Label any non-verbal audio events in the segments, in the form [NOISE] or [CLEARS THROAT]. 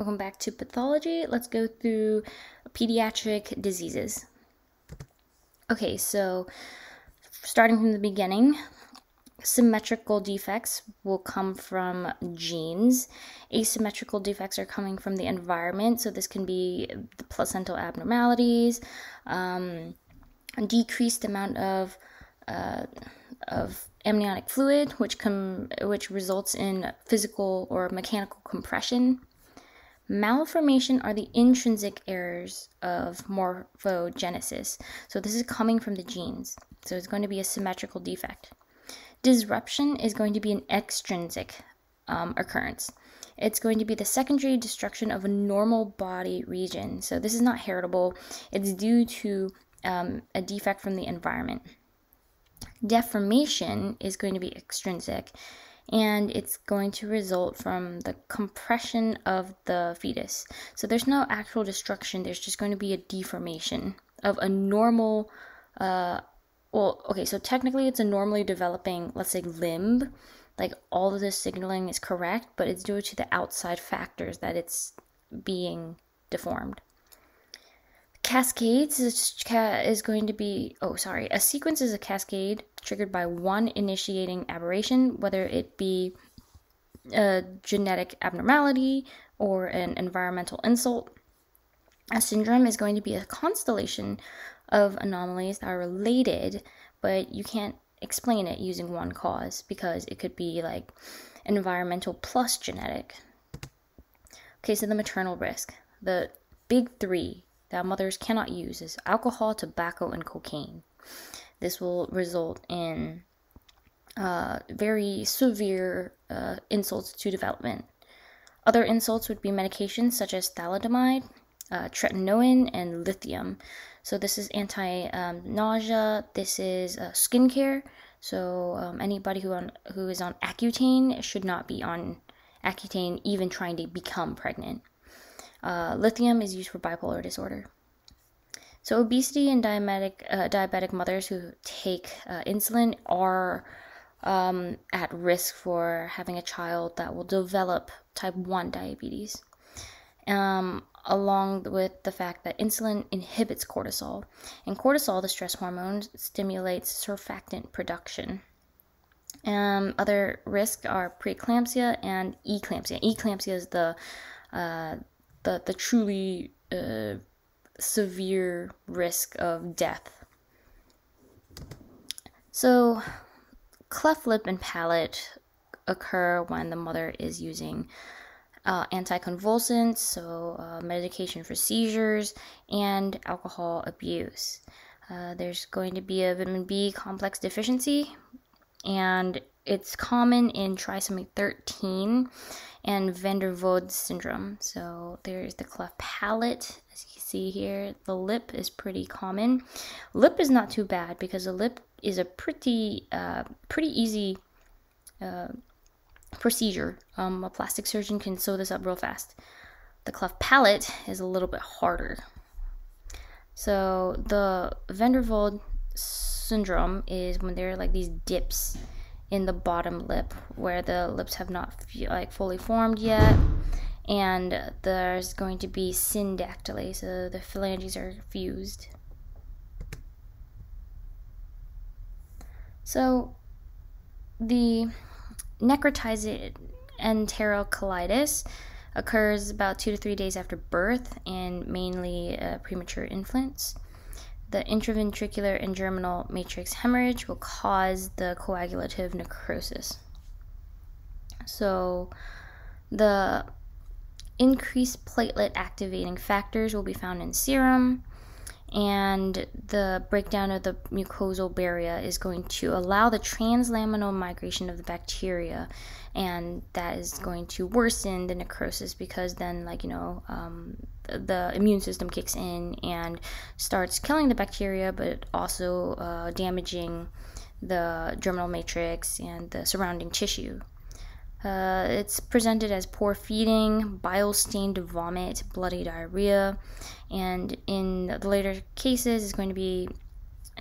welcome back to pathology. Let's go through pediatric diseases. Okay, so starting from the beginning, symmetrical defects will come from genes. Asymmetrical defects are coming from the environment, so this can be the placental abnormalities, um, decreased amount of uh, of amniotic fluid, which com- which results in physical or mechanical compression. Malformation are the intrinsic errors of morphogenesis. So this is coming from the genes. So it's going to be a symmetrical defect. Disruption is going to be an extrinsic um, occurrence. It's going to be the secondary destruction of a normal body region. So this is not heritable. It's due to um, a defect from the environment. Deformation is going to be extrinsic and it's going to result from the compression of the fetus. So there's no actual destruction, there's just going to be a deformation of a normal uh, well, okay, so technically it's a normally developing, let's say, limb. Like all of this signaling is correct, but it's due to the outside factors that it's being deformed. Cascades is going to be, oh, sorry, a sequence is a cascade triggered by one initiating aberration, whether it be a genetic abnormality or an environmental insult. A syndrome is going to be a constellation of anomalies that are related, but you can't explain it using one cause because it could be like environmental plus genetic. Okay, so the maternal risk. The big three that mothers cannot use is alcohol, tobacco, and cocaine. This will result in uh, very severe uh, insults to development. Other insults would be medications such as thalidomide, uh, tretinoin, and lithium. So this is anti-nausea. Um, this is uh, skincare. So um, anybody who on who is on Accutane should not be on Accutane, even trying to become pregnant. Uh, lithium is used for bipolar disorder. So obesity and diabetic uh, diabetic mothers who take uh, insulin are um, at risk for having a child that will develop type 1 diabetes. Um, along with the fact that insulin inhibits cortisol. And cortisol, the stress hormone, stimulates surfactant production. Um, other risks are preeclampsia and eclampsia. Eclampsia is the uh, the the truly uh, severe risk of death. So, cleft lip and palate occur when the mother is using uh, anticonvulsants, so uh, medication for seizures, and alcohol abuse. Uh, there's going to be a vitamin B complex deficiency, and it's common in trisomy 13 and van der Woude syndrome. So there's the cleft palate, as you see here. The lip is pretty common. Lip is not too bad because the lip is a pretty, uh, pretty easy uh, procedure. Um, a plastic surgeon can sew this up real fast. The cleft palate is a little bit harder. So the van der Woude syndrome is when there are like these dips in the bottom lip where the lips have not like fully formed yet and there's going to be syndactyly so the phalanges are fused so the necrotizing enterocolitis occurs about two to three days after birth in mainly uh, premature infants. The intraventricular and germinal matrix hemorrhage will cause the coagulative necrosis. So, the increased platelet activating factors will be found in serum, and the breakdown of the mucosal barrier is going to allow the translaminal migration of the bacteria and that is going to worsen the necrosis because then like you know um, the immune system kicks in and starts killing the bacteria but also uh, damaging the germinal matrix and the surrounding tissue uh, it's presented as poor feeding, bile stained vomit, bloody diarrhea, and in the later cases, it's going to be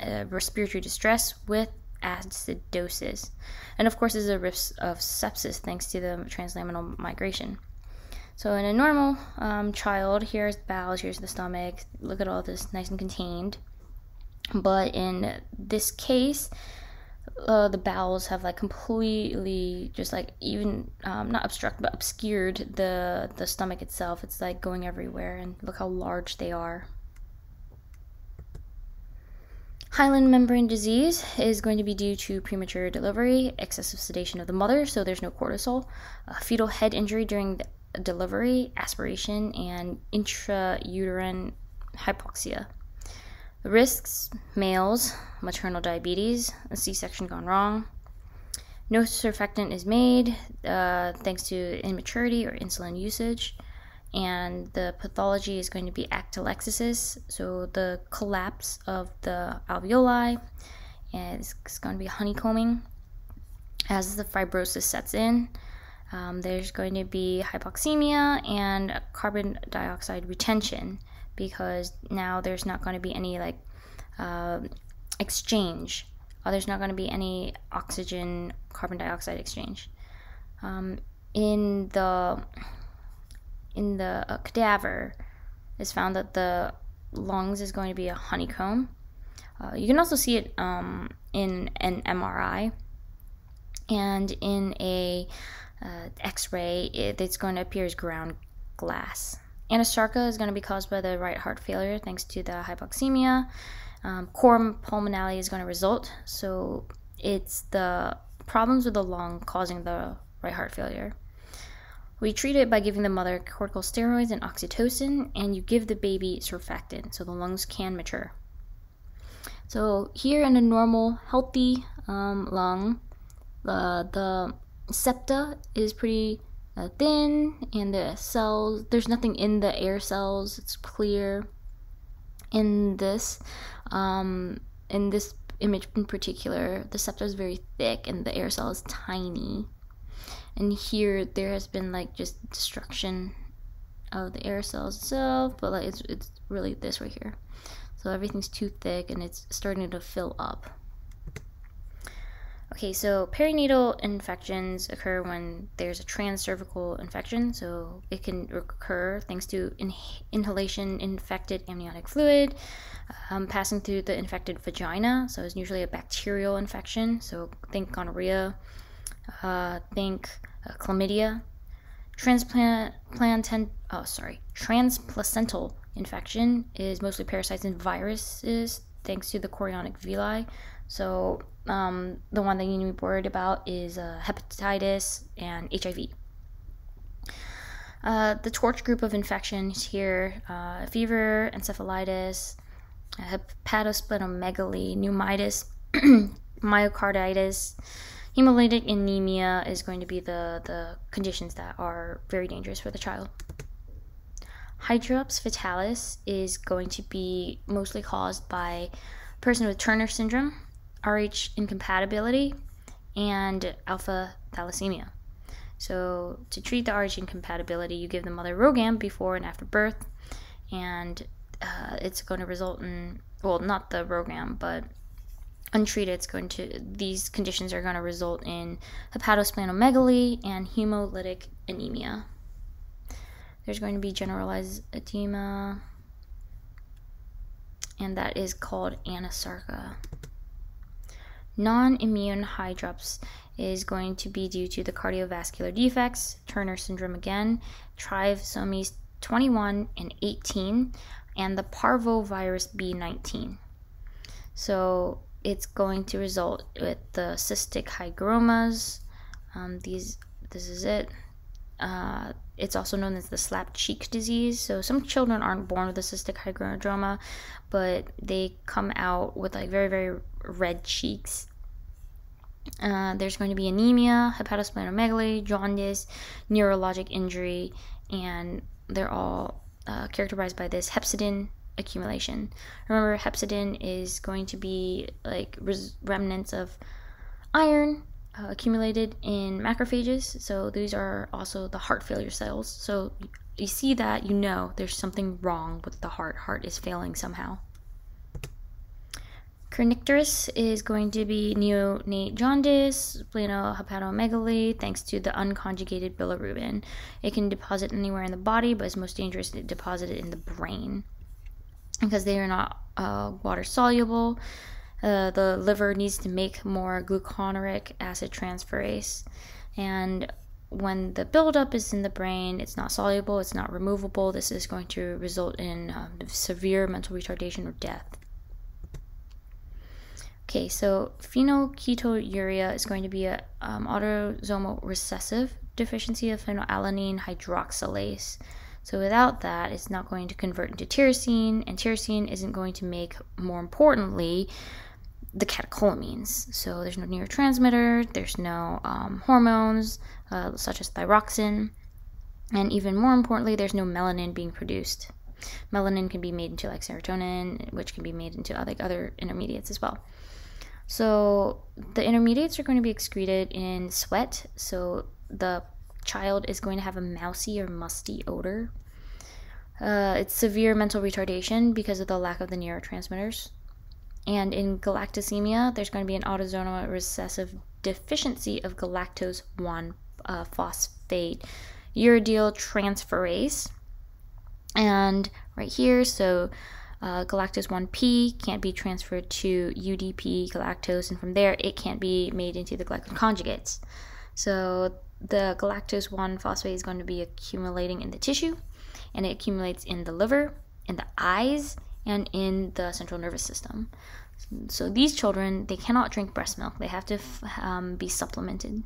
uh, respiratory distress with acidosis. And of course, there's a risk of sepsis thanks to the translaminal migration. So in a normal um, child, here's the bowels, here's the stomach. Look at all this nice and contained. But in this case, uh, the bowels have like completely just like even um, not obstructed but obscured the the stomach itself. It's like going everywhere, and look how large they are. Hyaline membrane disease is going to be due to premature delivery, excessive sedation of the mother, so there's no cortisol, fetal head injury during the delivery, aspiration, and intrauterine hypoxia. Risks males, maternal diabetes, a C section gone wrong. No surfactant is made uh, thanks to immaturity or insulin usage. And the pathology is going to be atelectasis, so the collapse of the alveoli, and it's, it's going to be honeycombing as the fibrosis sets in. Um, there's going to be hypoxemia and carbon dioxide retention because now there's not going to be any like uh, exchange. Uh, there's not going to be any oxygen carbon dioxide exchange. Um, in the in the uh, cadaver, it's found that the lungs is going to be a honeycomb. Uh, you can also see it um, in an MRI and in a uh, X-ray, it, it's going to appear as ground glass. Anasarca is going to be caused by the right heart failure thanks to the hypoxemia. Um, cor pulmonale is going to result, so it's the problems with the lung causing the right heart failure. We treat it by giving the mother corticosteroids and oxytocin, and you give the baby surfactant so the lungs can mature. So, here in a normal, healthy um, lung, uh, the septa is pretty uh, thin, and the cells, there's nothing in the air cells, it's clear. In this, um, in this image in particular, the septa is very thick and the air cell is tiny. And here, there has been like just destruction of the air cells itself, but like it's it's really this right here. So everything's too thick and it's starting to fill up. Okay, so perinatal infections occur when there's a transcervical infection. So it can occur thanks to in- inhalation infected amniotic fluid um, passing through the infected vagina. So it's usually a bacterial infection. So think gonorrhea, uh, think uh, chlamydia. Transplant, oh sorry, transplacental infection is mostly parasites and viruses thanks to the chorionic villi. So um, the one that you need to be worried about is uh, hepatitis and HIV. Uh, the torch group of infections here uh, fever, encephalitis, hepatosplenomegaly, pneumonitis, [CLEARS THROAT] myocarditis, hemolytic anemia is going to be the, the conditions that are very dangerous for the child. Hydrops fetalis is going to be mostly caused by a person with Turner syndrome, Rh incompatibility, and alpha thalassemia. So, to treat the Rh incompatibility, you give the mother RhoGAM before and after birth, and uh, it's going to result in, well, not the RhoGAM, but untreated, it's going to, these conditions are going to result in hepatosplenomegaly and hemolytic anemia. There's going to be generalized edema, and that is called anasarca. Non immune hydrops is going to be due to the cardiovascular defects, Turner syndrome again, trisomies 21 and 18, and the parvovirus B19. So it's going to result with the cystic hygromas. Um, these, this is it. Uh, it's also known as the slap cheek disease. So some children aren't born with a cystic hygroma, but they come out with like very very red cheeks uh, there's going to be anemia, hepatosplenomegaly, jaundice, neurologic injury, and they're all uh, characterized by this hepcidin accumulation. Remember, hepcidin is going to be like res- remnants of iron uh, accumulated in macrophages. So these are also the heart failure cells. So you see that, you know there's something wrong with the heart. Heart is failing somehow. Kernicterus is going to be neonate jaundice, splenohepatomegaly, thanks to the unconjugated bilirubin. It can deposit anywhere in the body, but it's most dangerous to deposit it in the brain because they are not uh, water soluble. Uh, the liver needs to make more glucuronic acid transferase, and when the buildup is in the brain, it's not soluble, it's not removable. This is going to result in uh, severe mental retardation or death. Okay, so phenylketonuria is going to be an um, autosomal recessive deficiency of phenylalanine hydroxylase. So without that, it's not going to convert into tyrosine, and tyrosine isn't going to make, more importantly, the catecholamines. So there's no neurotransmitter, there's no um, hormones uh, such as thyroxine, and even more importantly, there's no melanin being produced. Melanin can be made into like serotonin, which can be made into other intermediates as well. So the intermediates are going to be excreted in sweat. So the child is going to have a mousy or musty odor. Uh, it's severe mental retardation because of the lack of the neurotransmitters. And in galactosemia, there's going to be an autosomal recessive deficiency of galactose 1 uh, phosphate uridyl transferase. And right here, so uh, galactose 1P can't be transferred to UDP galactose, and from there it can't be made into the glycan conjugates. So the galactose 1 phosphate is going to be accumulating in the tissue, and it accumulates in the liver, in the eyes, and in the central nervous system. So these children, they cannot drink breast milk. They have to um, be supplemented.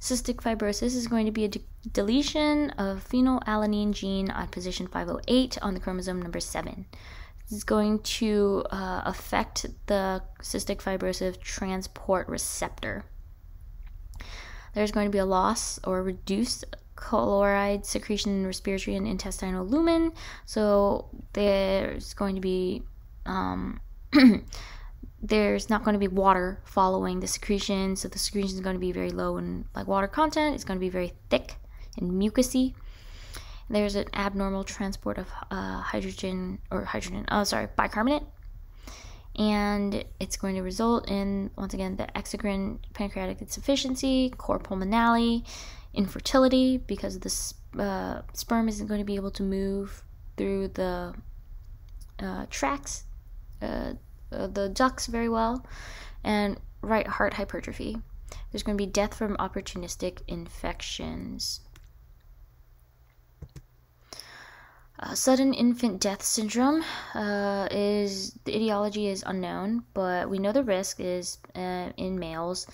Cystic fibrosis is going to be a de- deletion of phenylalanine gene at position 508 on the chromosome number 7. This is going to uh, affect the cystic fibrosis transport receptor. There's going to be a loss or reduced chloride secretion in respiratory and intestinal lumen. So there's going to be um, [CLEARS THROAT] there's not going to be water following the secretion, so the secretion is going to be very low in like water content. It's going to be very thick and mucousy. There's an abnormal transport of uh, hydrogen or hydrogen, oh sorry, bicarbonate, and it's going to result in once again the exocrine pancreatic insufficiency, cor pulmonale, infertility because the uh, sperm isn't going to be able to move through the uh, tracks uh, the ducts very well, and right heart hypertrophy. There's going to be death from opportunistic infections. Uh, sudden infant death syndrome uh, is the etiology is unknown, but we know the risk is uh, in males.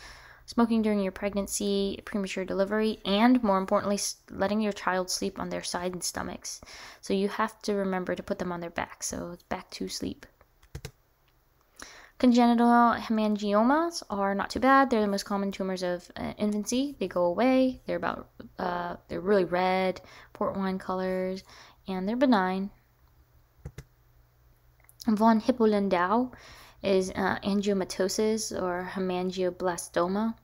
Smoking during your pregnancy, premature delivery, and more importantly, letting your child sleep on their side and stomachs. So you have to remember to put them on their back. So it's back to sleep. Congenital hemangiomas are not too bad. They're the most common tumors of uh, infancy. They go away. They're about uh, they're really red, port wine colors, and they're benign. Von Hippel-Lindau is uh, angiomatosis or hemangioblastoma.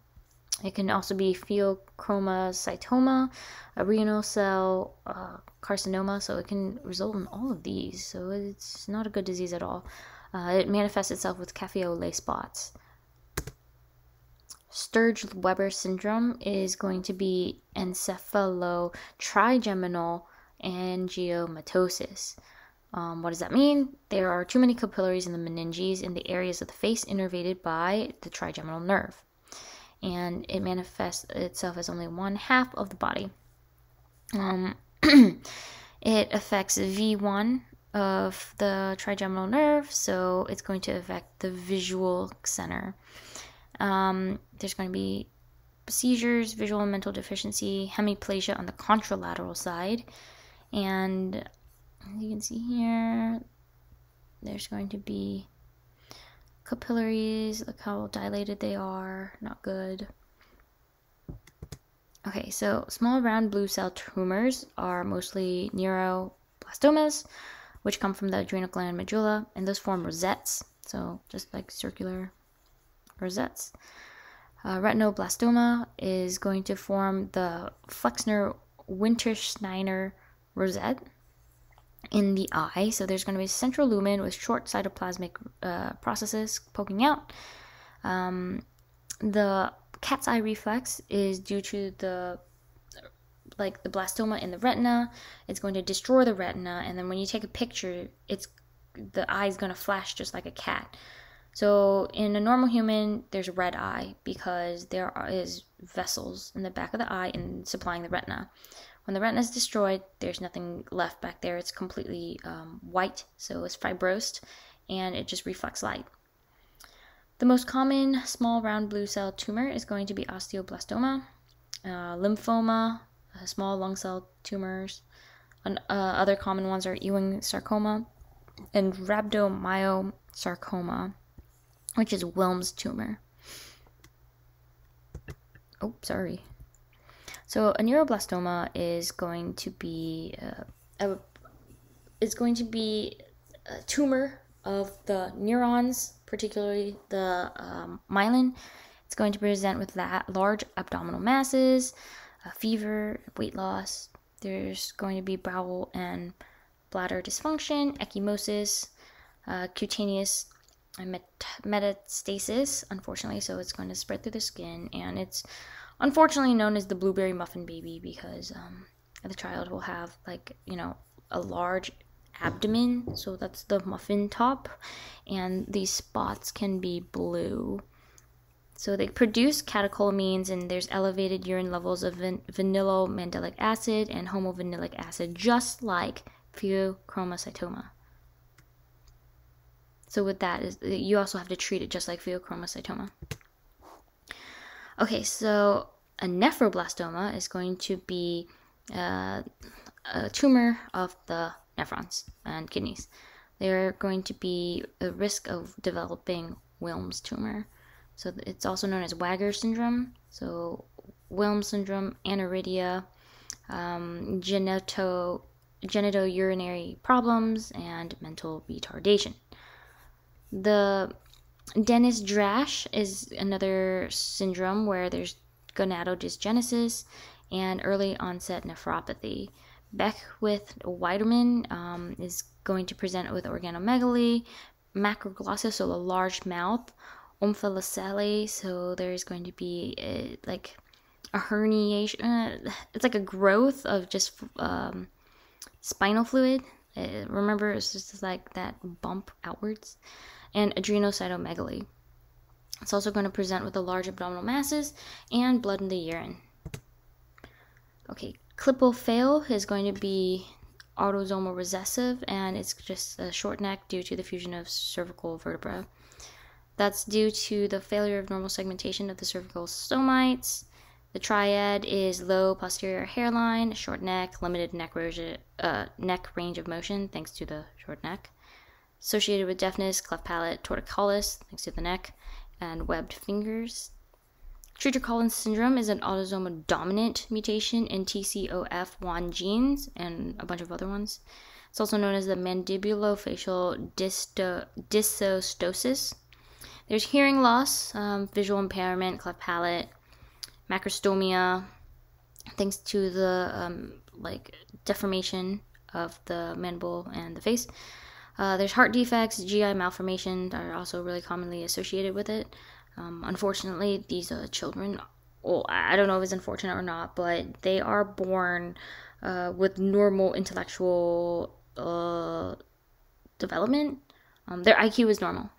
It can also be pheochromocytoma, a renal cell uh, carcinoma, so it can result in all of these. So it's not a good disease at all. Uh, it manifests itself with cafe au lait spots. Sturge-Weber syndrome is going to be encephalotrigeminal angiomatosis. Um, what does that mean? There are too many capillaries in the meninges in the areas of the face innervated by the trigeminal nerve, and it manifests itself as only one half of the body. Um, [CLEARS THROAT] it affects V1 of the trigeminal nerve, so it's going to affect the visual center. Um, there's going to be seizures, visual and mental deficiency, hemiplasia on the contralateral side, and as you can see here, there's going to be capillaries. Look how dilated they are. Not good. Okay, so small round blue cell tumors are mostly neuroblastomas, which come from the adrenal gland medulla, and those form rosettes, so just like circular rosettes. Uh, retinoblastoma is going to form the Flexner Wintersteiner rosette, in the eye. So there's going to be a central lumen with short cytoplasmic uh, processes poking out. Um, the cat's eye reflex is due to the like the blastoma in the retina. It's going to destroy the retina, and then when you take a picture, it's the eye is going to flash just like a cat. So in a normal human, there's a red eye because there is vessels in the back of the eye and supplying the retina. When the retina is destroyed, there's nothing left back there. It's completely um, white, so it's fibrosed, and it just reflects light. The most common small round blue cell tumor is going to be osteoblastoma, uh, lymphoma, uh, small lung cell tumors. uh, other common ones are Ewing sarcoma and rhabdomyosarcoma, which is Wilms tumor. Oh, sorry. So a neuroblastoma is going to be uh, a, is going to be a tumor of the neurons, particularly the um, myelin. It's going to present with that large abdominal masses, fever, weight loss. There's going to be bowel and bladder dysfunction, ecchymosis, uh, cutaneous met- metastasis, unfortunately, so it's going to spread through the skin, and it's unfortunately known as the blueberry muffin baby because um, the child will have like you know a large abdomen so that's the muffin top and these spots can be blue so they produce catecholamines and there's elevated urine levels of van- vanillomandelic acid and homovanillic acid just like pheochromocytoma so with that is you also have to treat it just like pheochromocytoma Okay, so a nephroblastoma is going to be uh, a tumor of the nephrons and kidneys. They're going to be a risk of developing Wilms tumor. So it's also known as Wagner syndrome. So Wilms syndrome, aniridia, um, genito, genitourinary problems, and mental retardation. The Denys-Drash is another syndrome where there's gonadodysgenesis and early onset nephropathy. Beckwith Wiedemann um, is going to present with organomegaly, macroglossus, so a large mouth, omphalocele, so there's going to be a, like a herniation, uh, it's like a growth of just um, spinal fluid. Uh, remember, it's just like that bump outwards and adrenocytomegaly. It's also going to present with a large abdominal masses and blood in the urine. Okay, Klippel-Feil is going to be autosomal recessive and it's just a short neck due to the fusion of cervical vertebra. That's due to the failure of normal segmentation of the cervical somites. The triad is low posterior hairline, short neck, limited neck, uh, neck range of motion thanks to the short neck associated with deafness, cleft palate, torticollis, thanks to the neck, and webbed fingers. Treacher-Collins syndrome is an autosomal dominant mutation in TCOF1 genes and a bunch of other ones. It's also known as the mandibulofacial dysto- dysostosis. There's hearing loss, um, visual impairment, cleft palate, macrostomia, thanks to the um, like deformation of the mandible and the face. Uh, there's heart defects, GI malformation are also really commonly associated with it. Um, unfortunately, these uh, children, well, I don't know if it's unfortunate or not, but they are born uh, with normal intellectual uh, development. Um, their IQ is normal.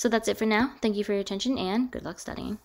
So that's it for now. Thank you for your attention and good luck studying.